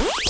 Bye.